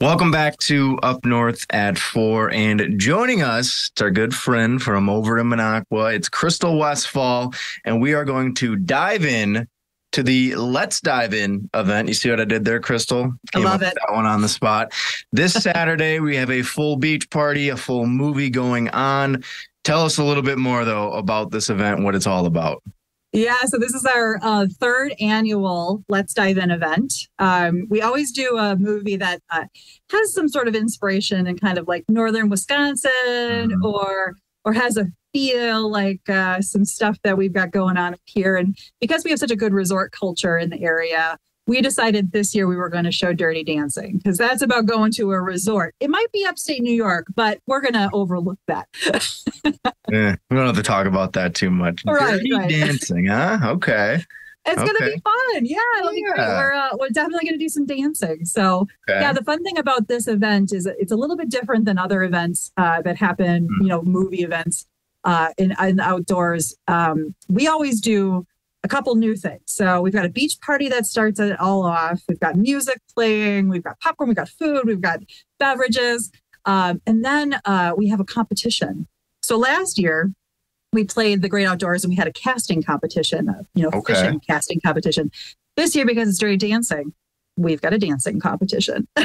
Welcome back to Up North at Four. And joining us, it's our good friend from over in Minocqua. It's Krystal Westfahl. And we are going to dive in to the Let's Dive In event. You see what I did there, Krystal? Came I love it. That one on the spot. This Saturday, we have a full beach party, a full movie going on. Tell us a little bit more, though, about this event, what it's all about. Yeah, so this is our uh, third annual Let's Dive In event. Um, we always do a movie that uh, has some sort of inspiration in kind of like northern Wisconsin mm-hmm. or or has a feel like uh, some stuff that we've got going on up here. And because we have such a good resort culture in the area, we decided this year we were going to show Dirty Dancing because that's about going to a resort. It might be upstate New York, but we're going to overlook that. yeah, we don't have to talk about that too much. Right, Dirty right. Dancing, huh? Okay. It's okay. going to be fun. Yeah, yeah. We're, uh, we're definitely going to do some dancing. So, okay. yeah, the fun thing about this event is it's a little bit different than other events uh, that happen, mm. you know, movie events uh, in, in outdoors. Um, we always do a couple new things. So we've got a beach party that starts it all off. We've got music playing. We've got popcorn. We've got food. We've got beverages. Um, and then uh, we have a competition. So last year we played the great outdoors and we had a casting competition, uh, you know, okay. fishing casting competition. This year, because it's dirty dancing, we've got a dancing competition.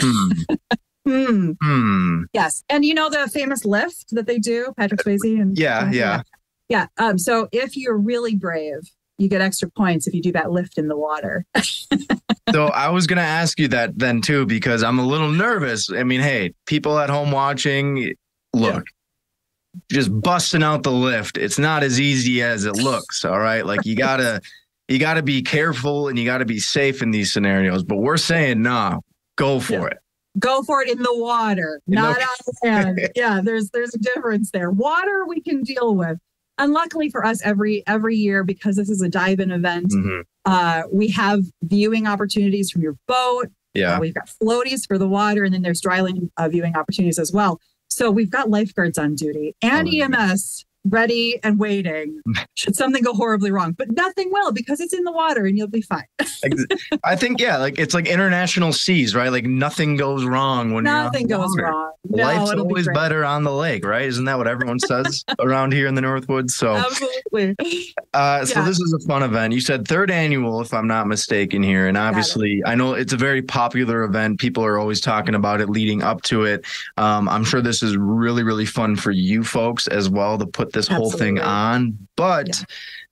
Hmm. hmm. Hmm. Yes. And you know the famous lift that they do, Patrick Swayze and yeah, yeah. Yeah. Um, so if you're really brave, you get extra points if you do that lift in the water. so I was going to ask you that then too, because I'm a little nervous. I mean, hey, people at home watching, look, yeah. just busting out the lift. It's not as easy as it looks. All right. Like you gotta, you gotta be careful and you gotta be safe in these scenarios, but we're saying, nah, go for yeah. it go for it in the water, not on land. yeah, there's there's a difference there. Water we can deal with and luckily for us every every year because this is a dive in event mm-hmm. uh, we have viewing opportunities from your boat. Yeah. Uh, we've got floaties for the water and then there's dry land uh, viewing opportunities as well. So we've got lifeguards on duty and oh, ems ready and waiting. Should something go horribly wrong? But nothing will because it's in the water and you'll be fine. I think yeah like it's like international seas right? Like nothing goes wrong when nothing goes water. wrong. No, life's always be better on the lake right? Isn't that what everyone says around here in the northwoods? So absolutely. uh, so yeah. this is a fun event. You said third annual if i'm not mistaken here and obviously i know it's a very popular event. People are always talking about it leading up to it. Um, i'm sure this is really really fun for you folks as well to put this Absolutely. whole thing on. But yeah.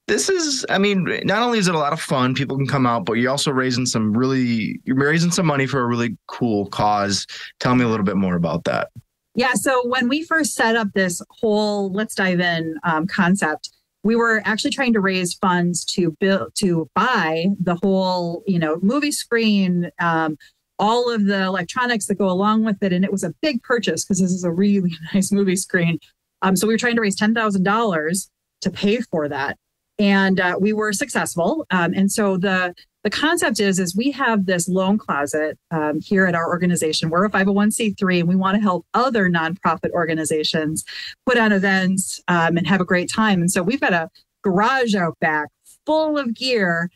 this is, I mean, not only is it a lot of fun, people can come out, but you're also raising some really, you're raising some money for a really cool cause. Tell me a little bit more about that. Yeah. So when we first set up this whole let's dive in um, concept, we were actually trying to raise funds to build to buy the whole, you know, movie screen, um, all of the electronics that go along with it, and it was a big purchase because this is a really nice movie screen. Um, so we were trying to raise ten thousand dollars to pay for that, and uh, we were successful. Um, and so the the concept is is we have this loan closet um, here at our organization. We're a 501c3, and we want to help other nonprofit organizations put on events um, and have a great time. And so we've got a garage out back full of gear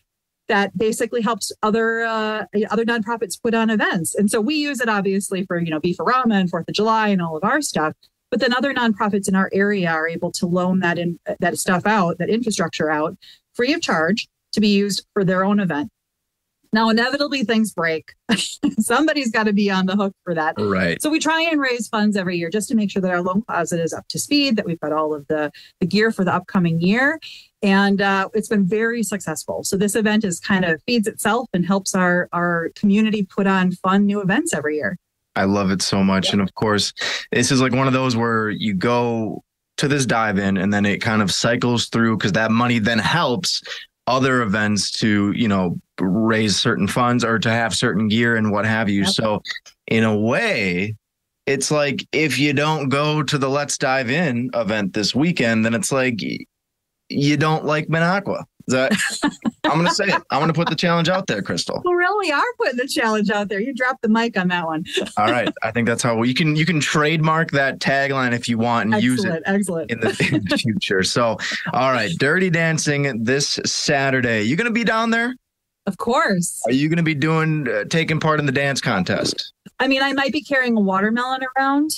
that basically helps other uh, other nonprofits put on events. And so we use it obviously for you know Beef-A-Rama and Fourth of July and all of our stuff. But then other nonprofits in our area are able to loan that in that stuff out, that infrastructure out, free of charge to be used for their own event. Now, inevitably, things break. Somebody's got to be on the hook for that. Right. So we try and raise funds every year just to make sure that our loan closet is up to speed, that we've got all of the, the gear for the upcoming year. And uh, it's been very successful. So this event is kind of feeds itself and helps our, our community put on fun new events every year. I love it so much. Yeah. And of course, this is like one of those where you go to this dive in and then it kind of cycles through because that money then helps other events to, you know, raise certain funds or to have certain gear and what have you. Yep. So, in a way, it's like if you don't go to the Let's Dive In event this weekend, then it's like you don't like Minocqua. That I'm going to say it. I'm going to put the challenge out there, Krystal. We really are putting the challenge out there. You dropped the mic on that one. all right, I think that's how we, you can you can trademark that tagline if you want and excellent, use it excellent. In, the, in the future. So, all right, Dirty Dancing this Saturday. You going to be down there? Of course. Are you going to be doing uh, taking part in the dance contest? I mean, I might be carrying a watermelon around.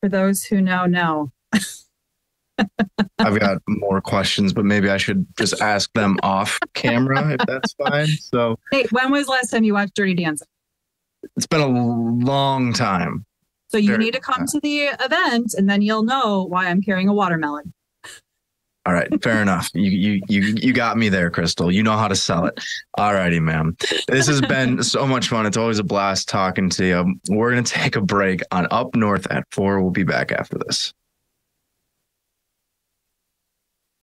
For those who know, know. I've got more questions, but maybe I should just ask them off camera if that's fine. So, hey, when was last time you watched Dirty Dancing? It's been a long time. So you Very need to come to the event, and then you'll know why I'm carrying a watermelon. All right, fair enough. You you you you got me there, Krystal. You know how to sell it. All righty, ma'am. This has been so much fun. It's always a blast talking to you. We're gonna take a break on Up North at four. We'll be back after this.